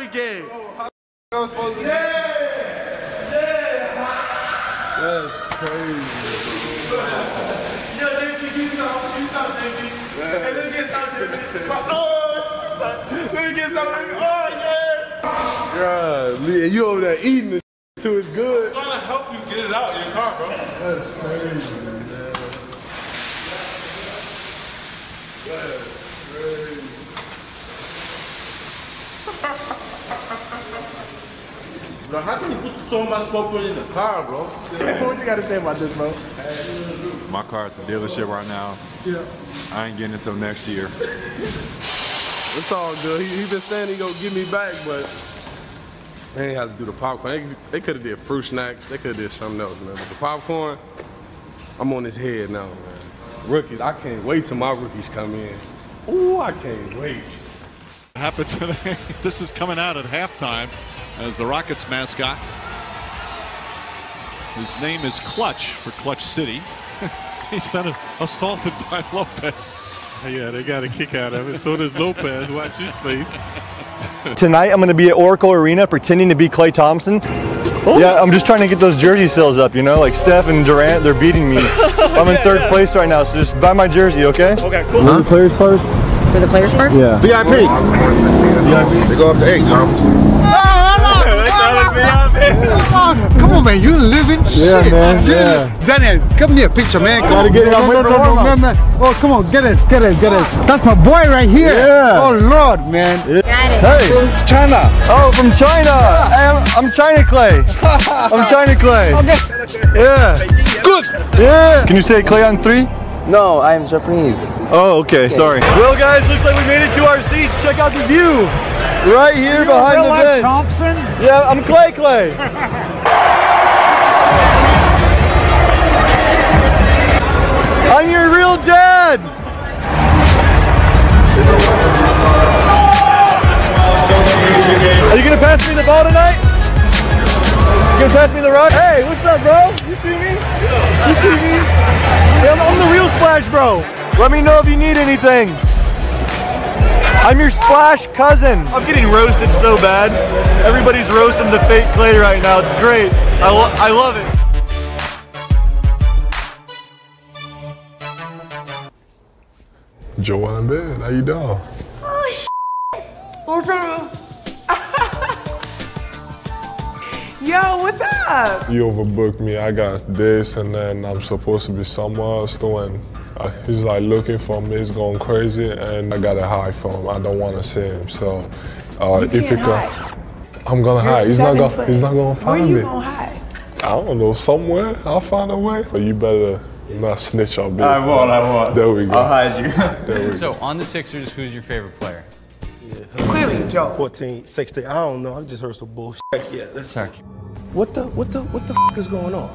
every game. That's crazy. Yo, David, give me some. Give me some, David. Hey, let me get some, David. Oh, son. let me get some. Oh, yeah. God, Lee, and you over there eating it too. It's good. I'm trying to help you get it out of your car, bro. That's crazy, man. That's Bro, how can you put so much popcorn in the car, bro? what you got to say about this, bro? My car at the dealership right now. Yeah. I ain't getting it until next year. It's all good. He, he been saying he gonna give me back, but they ain't have to do the popcorn. They, they could have did fruit snacks. They could have did something else, man. But the popcorn, I'm on his head now, man. Rookies, I can't wait till my rookies come in. Ooh, I can't wait. happened today. this is coming out at halftime as the Rockets mascot. His name is Clutch for Clutch City. He's then assaulted by Lopez. Yeah, they got a kick out of it. So does Lopez. Watch his face. Tonight I'm going to be at Oracle Arena pretending to be Klay Thompson. Oh. Yeah, I'm just trying to get those jersey sales up, you know, like Steph and Durant, they're beating me. I'm in third place right now, so just buy my jersey, okay? Okay, cool. For the players part? For the players part? Yeah. VIP. They go up to eight. Come on, come on, man, you living Yeah, shit. man, You yeah. Daniel, come here, picture, man. Come Gotta on. get it. I'm No, no, no, no, man. Oh, come on, get it, get it, get it. That's my boy right here. Yeah. Oh, Lord, man. Hey, China. oh, from China. Hey, I'm, I'm China Klay. I'm China Klay. Okay. Yeah. Good. Yeah. Can you say Klay on three? No, I'm Japanese. Oh, okay, sorry. Well, guys, looks like we made it to our seats. Check out the view. Right here behind the bench. Thompson. Yeah, I'm Klay Klay. I'm your real dad. Are you gonna pass me the ball tonight? You gonna pass me the rock? Hey, what's up, bro? You see me? You see me? Yeah, I'm, I'm the real Splash Bro. Let me know if you need anything. I'm your Splash cousin. I'm getting roasted so bad. Everybody's roasting the fake Klay right now. It's great. I, lo- I love it. Joel Embiid. How you doing? Oh, Yo, what's up? You overbooked me. I got this, and then I'm supposed to be somewhere else doing. Uh, he's like looking for me. He's going crazy, and I gotta hide from him. I don't want to see him. So, uh, You if you can't can. I'm gonna You're hide. He's not gonna. foot. He's not gonna find me. Where find you me. gonna hide? I don't know. Somewhere. I'll find a way. So you better not snitch on me. I won't, I won't. There we go. I'll hide you. There we go. So on the Sixers, who's your favorite player? Clearly, Joe. 14, 16. I don't know. I just heard some bullshit. Yeah, let's Sorry. What the what the what the f- is going on?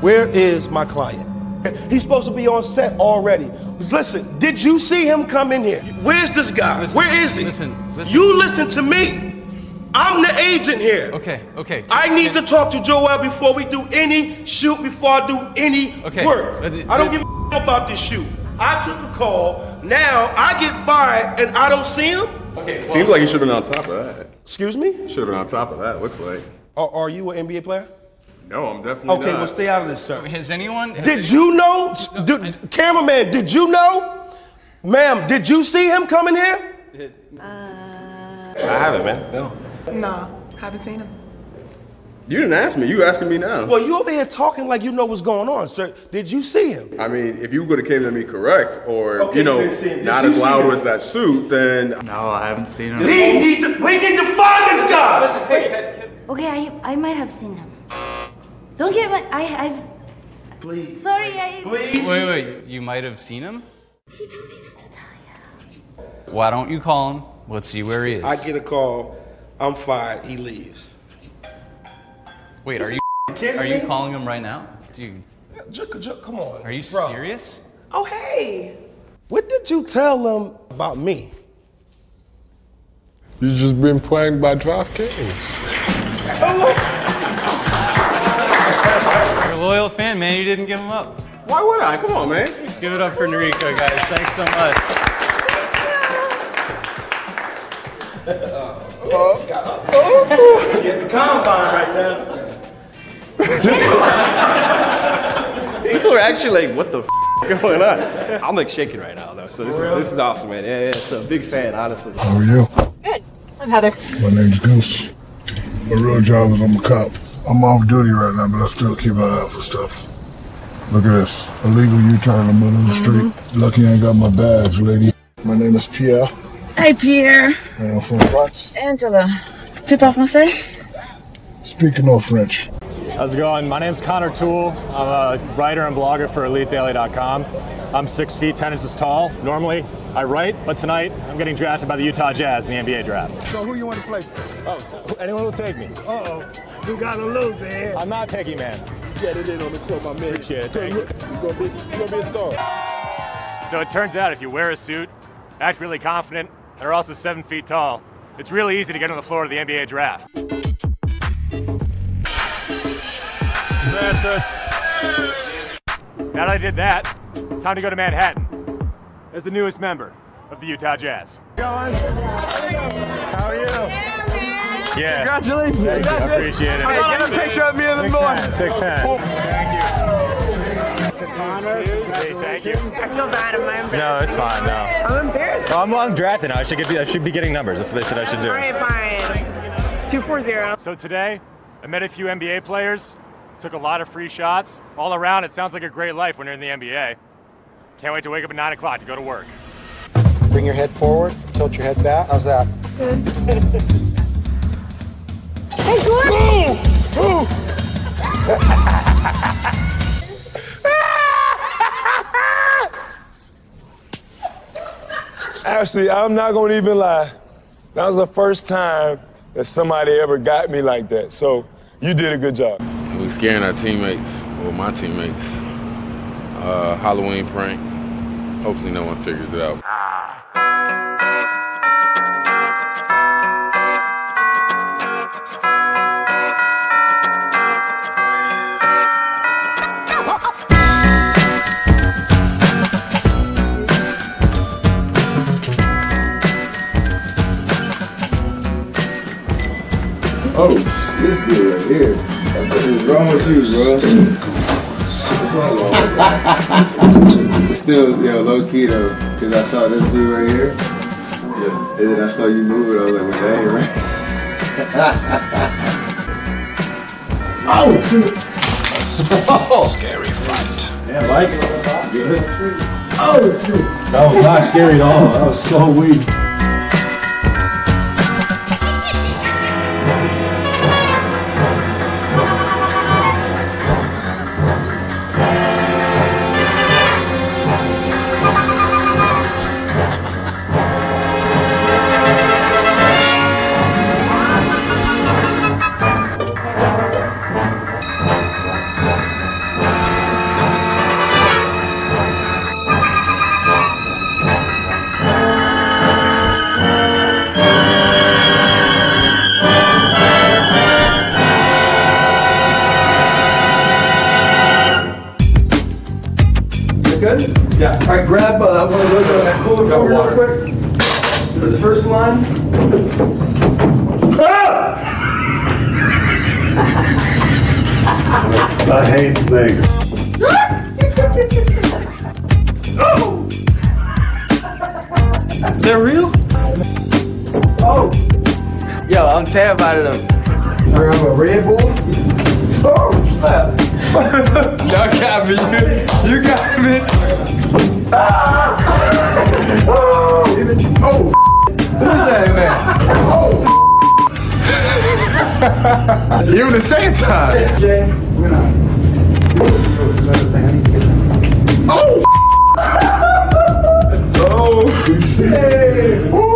Where is my client? He's supposed to be on set already. Listen, did you see him come in here? Where's this guy? Listen, Where is he? listen, listen. You listen to me. I'm the agent here. Okay, okay. I need to talk to Joel before we do any shoot, before I do any Okay, work. Uh, let's- I don't give a f- about this shoot. I took a call. Now I get fired and I don't see him. Okay. Seems like you should have been on top of that. Excuse me? Should have been on top of that, looks like. Are, are you an NBA player? No, I'm definitely Okay, not. well stay out of this, sir. Has anyone? Did you know, did, cameraman? Did you know, ma'am? Did you see him coming here? Uh, I haven't, man. No. No, haven't seen him. You didn't ask me. You asking me now. Well, you over here talking like you know what's going on, sir. Did you see him? I mean, if you would have came to me correct, or Okay, you know, you didn't see him. Did not you as loud him? as that suit, then No, I haven't seen him. We need to, we need to find this guy. Okay, I, I might have seen him. Don't get my. I, I've. Please, Sorry, I. please. Wait, wait. You might have seen him. He told me not to tell you. Why don't you call him? Let's see where he is. I get a call. I'm fired. He leaves. Wait, are you Kidding are you me? calling him right now, dude? J- j- come on. Are you bro. serious? Oh, hey. What did you tell them about me? You just been pranked by DraftKings. You're a loyal fan, man. You didn't give him up. why would I? Come on, man. Let's give it up for Noriko, guys. Thanks so much. Oh, God. She at the combine right now. People are actually like, what the f- going on? I'm like shaking right now though, so this is, this is awesome, man. Yeah, yeah, so big fan, honestly. How are you? Good. I'm Heather. My name's Goose. My real job is I'm a cop. I'm off duty right now, but I still keep an eye out for stuff. Look at this. Illegal U-turn in the middle of the street. Mm-hmm. Lucky I ain't got my badge, lady. My name is Pierre. Hey, Pierre. And I'm from France. Angela. Tu parles français? Speaking no French. How's it going? My name's Connor Toole. I'm a writer and blogger for EliteDaily.com. I'm six feet ten inches tall. Normally, I write, but tonight I'm getting drafted by the Utah Jazz in the NBA draft. So who you want to play for? Oh, anyone will take me. Uh-oh. You gotta lose, man. I'm not picky, man. Get it in on the court, my man. Appreciate it. Thank you, you. you gonna be, you gonna be a star. So it turns out if you wear a suit, act really confident, and are also seven feet tall, it's really easy to get on the floor of the NBA draft. Congrats, Chris. Now that I did that, time to go to Manhattan as the newest member of the Utah Jazz. Going? How are you? Yeah. Congratulations. Thank you. I appreciate it. Hey, get a picture of me in the morning. 6'10". Hey, thank you. I feel bad. Am I embarrassed? No, it's fine. No. I'm embarrassed. Well, I'm, I'm drafted now. I should get. I should be getting numbers. That's what they said I should do. All right, fine. 240. So today, I met a few NBA players. Took a lot of free shots. All around, it sounds like a great life when you're in the NBA. Can't wait to wake up at nine o'clock to go to work. Bring your head forward, tilt your head back. How's that? Good. Hey, Jordan! Actually, I'm not gonna even lie. That was the first time that somebody ever got me like that. So you did a good job. Scaring our teammates, or my teammates. Uh, Halloween prank. Hopefully no one figures it out. Is wrong with you, bro? Still, yo, low key though, cause I saw this dude right here. Yeah. And then I saw you move it. I was like, well, that ain't right. Oh, Oh! scary fight. Yeah, Mike. Good. Oh, That was not scary at all. That was so weak. Good? Yeah. All right, grab uh, one of those out of that cooler for me real quick. This first line. I hate snakes. Is that real? Oh. Yo, I'm terrified of them. Grab a Red Bull. Oh, snap. Y'all got me. You, you got me. Oh. Oh. Who's that, man? Oh. Even the second time. Jay, we're not. Oh. Oh. Hey.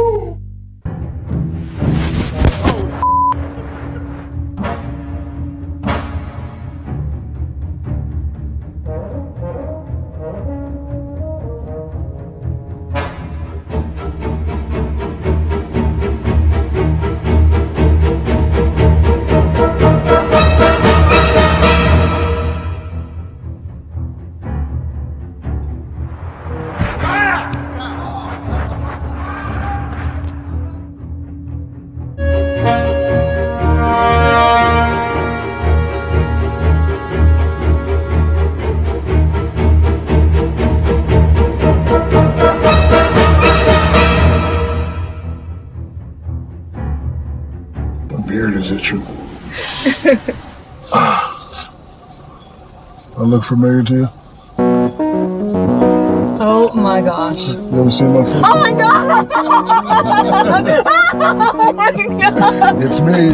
I look familiar to you? Oh my gosh. You ever seen my oh face? Oh my god! oh my god! It's me.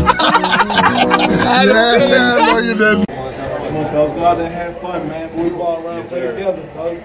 yeah, yeah, no, you didn't. Come on, cuz. Go out there and have fun, man. We ball around, play together, cuz.